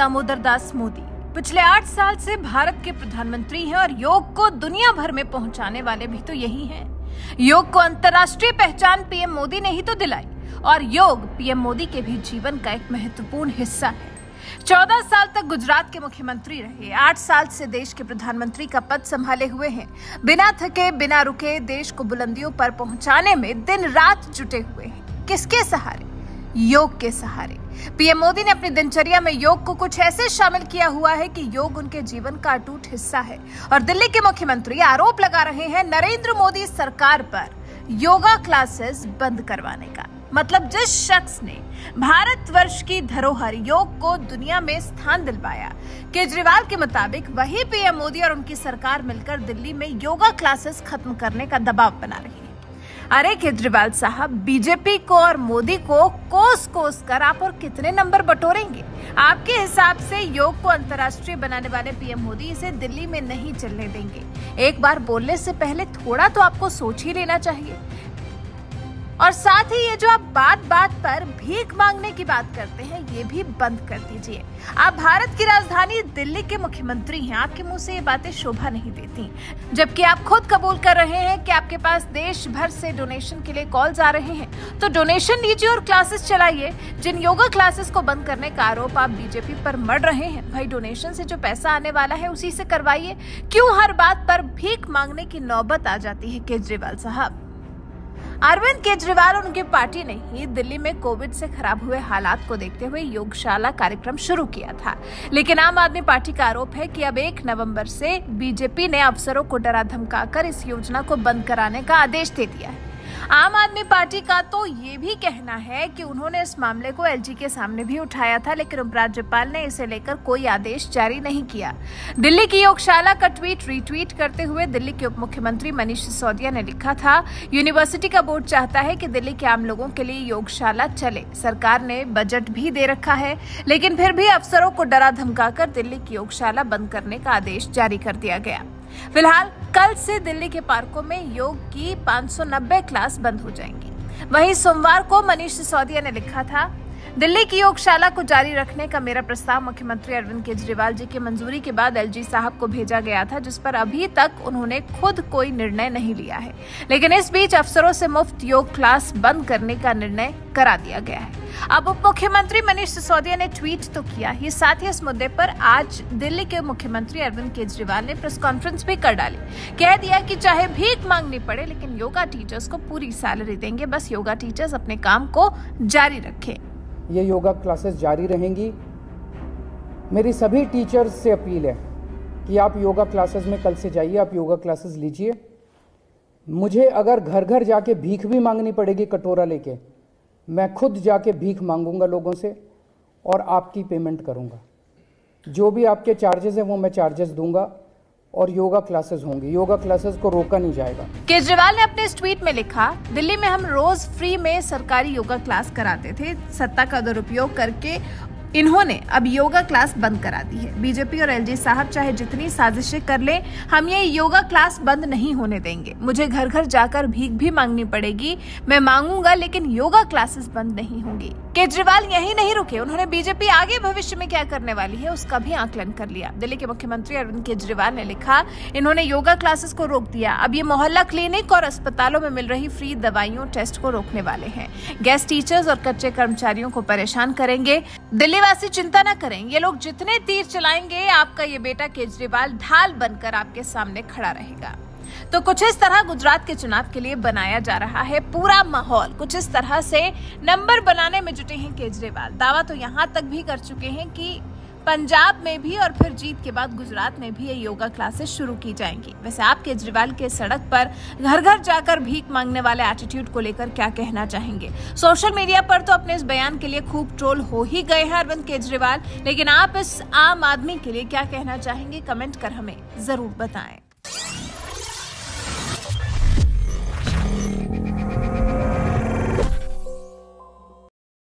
दामोदर दास मोदी। पिछले आठ साल से भारत के प्रधानमंत्री हैं और योग को दुनिया भर में पहुँचाने वाले भी तो यही हैं। योग को अंतर्राष्ट्रीय पहचान पीएम मोदी ने ही तो दिलाई और योग पीएम मोदी के भी जीवन का एक महत्वपूर्ण हिस्सा है। चौदह साल तक गुजरात के मुख्यमंत्री रहे, आठ साल से देश के प्रधानमंत्री का पद संभाले हुए हैं। बिना थके, बिना रुके देश को बुलंदियों पर पहुँचाने में दिन रात जुटे हुए हैं। किसके सहारे? योग के सहारे। पीएम मोदी ने अपनी दिनचर्या में योग को कुछ ऐसे शामिल किया हुआ है कि योग उनके जीवन का अटूट हिस्सा है। और दिल्ली के मुख्यमंत्री आरोप लगा रहे हैं, नरेंद्र मोदी सरकार पर योगा क्लासेस बंद करवाने का। मतलब जिस शख्स ने भारतवर्ष की धरोहर योग को दुनिया में स्थान दिलवाया, केजरीवाल के मुताबिक वही पीएम मोदी और उनकी सरकार मिलकर दिल्ली में योगा क्लासेस खत्म करने का दबाव बना रही है। अरे केजरीवाल साहब, बीजेपी को और मोदी को कोस कोस कर आप और कितने नंबर बटोरेंगे? आपके हिसाब से योग को अंतर्राष्ट्रीय बनाने वाले पीएम मोदी इसे दिल्ली में नहीं चलने देंगे। एक बार बोलने से पहले थोड़ा तो आपको सोच ही लेना चाहिए। और साथ ही ये जो आप बात बात पर भीख मांगने की बात करते हैं, ये भी बंद कर दीजिए। आप भारत की राजधानी दिल्ली के मुख्यमंत्री हैं, आपके मुँह से ये बातें शोभा नहीं देती। जबकि आप खुद कबूल कर रहे हैं कि आपके पास देश भर से डोनेशन के लिए कॉल आ रहे हैं तो डोनेशन लीजिए और क्लासेस चलाइए। जिन योगा क्लासेस को बंद करने का आरोप आप बीजेपी पर मर रहे हैं, भाई डोनेशन से जो पैसा आने वाला है, उसी से करवाइए। क्यों हर बात पर भीख मांगने की नौबत आ जाती है केजरीवाल साहब? अरविंद केजरीवाल और उनकी पार्टी ने ही दिल्ली में कोविड से खराब हुए हालात को देखते हुए योगशाला कार्यक्रम शुरू किया था। लेकिन आम आदमी पार्टी का आरोप है कि अब एक नवंबर से बीजेपी ने अफसरों को डरा धमकाकर इस योजना को बंद कराने का आदेश दे दिया है। आम आदमी पार्टी का तो ये भी कहना है कि उन्होंने इस मामले को एलजी के सामने भी उठाया था, लेकिन उपराज्यपाल ने इसे लेकर कोई आदेश जारी नहीं किया। दिल्ली की योगशाला का ट्वीट रीट्वीट करते हुए दिल्ली के उप मुख्यमंत्री मनीष सिसोदिया ने लिखा था, यूनिवर्सिटी का बोर्ड चाहता है कि दिल्ली के आम लोगों के लिए योगशाला चले। सरकार ने बजट भी दे रखा है, लेकिन फिर भी अफसरों को डरा धमकाकर दिल्ली की योगशाला बंद करने का आदेश जारी कर दिया गया। फ़िलहाल कल से दिल्ली के पार्कों में योग की 590 क्लास बंद हो जाएँगी। वहीं सोमवार को मनीष सिसोदिया ने लिखा था, दिल्ली की योगशाला को जारी रखने का मेरा प्रस्ताव मुख्यमंत्री अरविंद केजरीवाल जी की मंजूरी के बाद एलजी साहब को भेजा गया था, जिस पर अभी तक उन्होंने खुद कोई निर्णय नहीं लिया है। लेकिन इस बीच अफसरों से मुफ़्त योग क्लास बंद करने का निर्णय करा दिया गया है। अब उप मुख्यमंत्री मनीष सिसोदिया ने ट्वीट तो किया ही। साथ ही इस मुद्दे पर आज दिल्ली के मुख्यमंत्री अरविंद केजरीवाल ने प्रेस कॉन्फ्रेंस भी कर डाली। कह दिया कि चाहे भीख मांगनी पड़े, लेकिन योगा टीचर्स को पूरी सैलरी देंगे। बस योगा टीचर्स अपने काम को जारी रखें। ये योगा क्लासेस जारी रहेंगी। मेरी सभी टीचर्स से अपील है कि आप योगा क्लासेस में कल से जाइए, आप योगा क्लासेस लीजिए। मुझे अगर घर घर जाके भीख भी मांगनी पड़ेगी कटोरा लेके मैं खुद जाके भीख मांगूँगा लोगों से और आपकी पेमेंट करूँगा। जो भी आपके चार्जेस हैं वो मैं चार्जेस दूँगा और योगा क्लासेस होंगी। योगा क्लासेस को रोका नहीं जाएगा। केजरीवाल ने अपने ट्वीट में लिखा, दिल्ली में हम रोज फ्री में सरकारी योगा क्लास कराते थे। सत्ता का दुरुपयोग करके इन्होंने अब योगा क्लास बंद करा दी है। बीजेपी और एलजी साहब चाहे जितनी साजिशें कर ले, हम ये योगा क्लास बंद नहीं होने देंगे। मुझे घर घर जाकर भीख भी मांगनी पड़ेगी। मैं मांगूँगा, लेकिन योगा क्लासेस बंद नहीं होंगी। केजरीवाल यही नहीं रुके। उन्होंने बीजेपी आगे भविष्य में क्या करने वाली है, उसका भी आकलन कर लिया। दिल्ली के मुख्यमंत्री अरविंद केजरीवाल ने लिखा, इन्होंने योगा क्लासेस को रोक दिया। अब ये मोहल्ला क्लिनिक और अस्पतालों में मिल रही फ्री दवाइयों टेस्ट को रोकने वाले हैं। गेस्ट टीचर्स और कच्चे कर्मचारियों को परेशान करेंगे। दिल्ली वासी चिंता ना करें। ये लोग जितने तीर चलाएँगे, आपका ये बेटा केजरीवाल ढाल बनकर आपके सामने खड़ा रहेगा। तो कुछ इस तरह गुजरात के चुनाव के लिए बनाया जा रहा है पूरा माहौल। कुछ इस तरह से नंबर बनाने में जुटे हैं केजरीवाल। दावा तो यहाँ तक भी कर चुके हैं कि पंजाब में भी और फिर जीत के बाद गुजरात में भी ये योगा क्लासेस शुरू की जाएँगी। वैसे आप केजरीवाल के सड़क पर घर घर जाकर भीख मांगने वाले एटीट्यूड को लेकर क्या कहना चाहेंगे? सोशल मीडिया पर तो अपने इस बयान के लिए खूब ट्रोल हो ही गए हैं अरविंद केजरीवाल, लेकिन आप इस आम आदमी के लिए क्या कहना चाहेंगे? कमेंट कर हमें ज़रूर बताएँ।